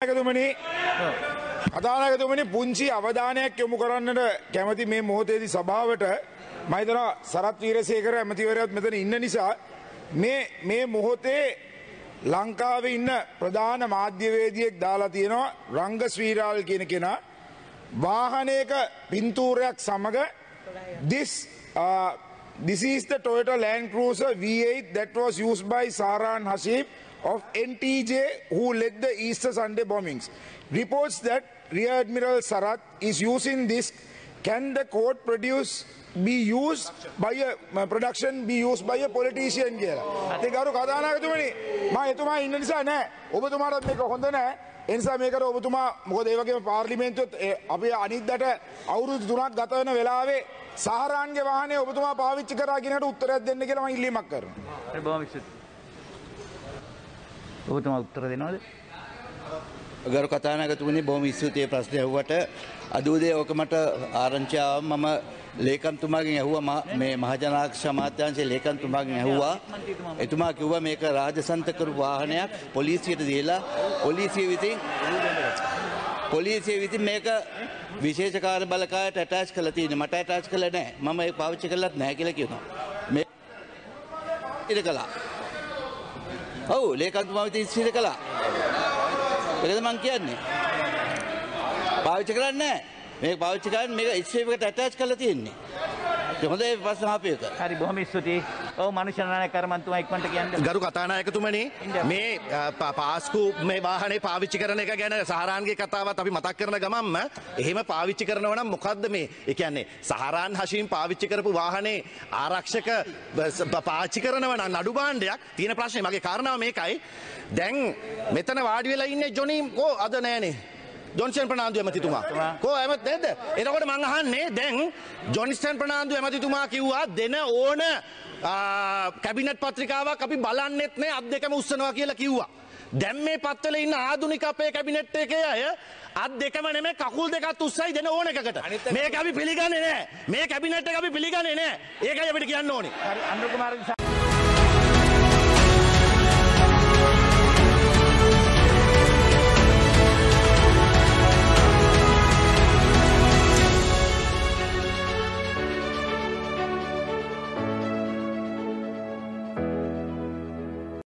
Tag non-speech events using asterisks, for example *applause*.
එකතුමනි කතානාගතුමනි පුංචි අවධානයක් යොමු කරන්නට කැමති මේ මොහොතේදී සභාවට මහිතන සරත් වීරසේකර ඇමතිවරයත් මෙතන ඉන්න නිසා මේ මේ මොහොතේ ලංකාව ඉන්න ප්‍රධාන මාධ්‍යවේදියෙක් දාලා තියෙනවා රංග ස්වීරාල් කියන කෙනා. වාහනයක පින්තූරයක් සමග this uh, this is the Toyota Land Cruiser V8 that was used by Saran Hasib of NTJ who led the Easter Sunday bombings. Reports that Rear Admiral Sarat is using this. Can the court produce be used by a uh, production be used by a politician කියලා. ඒ ගරු කතානායකතුමනි මම එතුමා ඉන්න නිසා නෑ. ඔබතුමාටත් මේක හොඳ නෑ. ඒ නිසා මේකට ඔබතුමා මොකද ඒ වගේම පාර්ලිමේන්තුවත් ඒ අපි අනිද්දාට අවුරුදු 3ක් ගත වෙන වෙලාවේ සහරාන්ගේ වාහනේ ඔබතුමා පාවිච්චි කරා කියන එකට උත්තරයක් දෙන්න කියලා මම ඉල්ලීමක් කරනවා. බොහොම ස්තුතියි. ඔබතුමා උත්තර දෙනවද? ගරු කතානාගතුමනි බොහොම ස්තුතියි ප්‍රශ්නය ඇහුවට අද උදේ ඕක මට ආරංචි ආවා මම ලේකම්තුමාගෙන් ඇහුවා මා- මේ මහජනාක්ෂ අමාත්‍යාංශයේ ලේකම්තුමාගෙන් ඇහුවා එතුමා කිව්වා මේක රාජසන්ත කරපු වාහනයක් පොලිසියට දීලා පොලිසිය විසින් පොලිසිය විසින් මේක විශේෂ කාර්ය බලකායට ඇටච් කරලා තියෙනවා මට ඇටච් කරලා නැහැ මම ඒක පාවිච්චි කරලත් නැහැ කියලා කියනවා මේ ඉර කළා ඔව් ලේකම්තුමා විසින් ඉස්තිර කළා ඒකද මං කියන්නේ. පාවිච්චි කරන්නේ නැහැ. මේක පාවිච්චි කරන්නේ මේක ස්ට්‍රීම් එකට ඇටච් කරලා තියෙන්නේ. *laughs* ප්‍රශ්න අහපු එක. හරි බොහොම ස්තුතියි. ඔව් මනුෂ්‍ය නායක කර්මන්තුමා ඉක්මනට කියන්න. ගරු කතානායකතුමනි මේ පාස්කු මේ වාහනේ පාවිච්චි කරන එක ගැන සහරාන්ගේ කතාවත් අපි මතක් කරන ගමන්ම එහෙම පාවිච්චි කරනව නම් මොකද්ද මේ ඒ කියන්නේ සහරාන් හෂීම් පාවිච්චි කරපු වාහනේ ආරක්ෂක පාවිච්චි කරනව නම් නඩු භාණ්ඩයක් තියෙන ප්‍රශ්නේ මගේ කාරණාව මේකයි දැන් මෙතන වාඩි වෙලා ඉන්නේ ජොනි කෝ අද නෑනේ ජොන්සන් ප්‍රනාන්දු ඇමතිතුමා කෝ ඇමත් නේද එතකොට මං අහන්නේ දැන් ජොනිස්ටන් ප්‍රනාන්දු ඇමතිතුමා කිව්වා දෙන ඕන කැබිනට් පත්‍රිකාවක් අපි බලන්නෙත් නෑ අත් දෙකම උස්සනවා කියලා කිව්වා. දැන් මේ පත්වල ඉන්න ආදුනික අපේ කැබිනට් එකේ අය අත් දෙකම නෙමෙයි කකුල් දෙකත් උස්සයි දෙන ඕන එකකට. මේක අපි පිළිගන්නේ නෑ. මේ කැබිනට් එක අපි පිළිගන්නේ නෑ. ඒකයි අපිට කියන්න ඕනේ. හරි අනුර කුමාර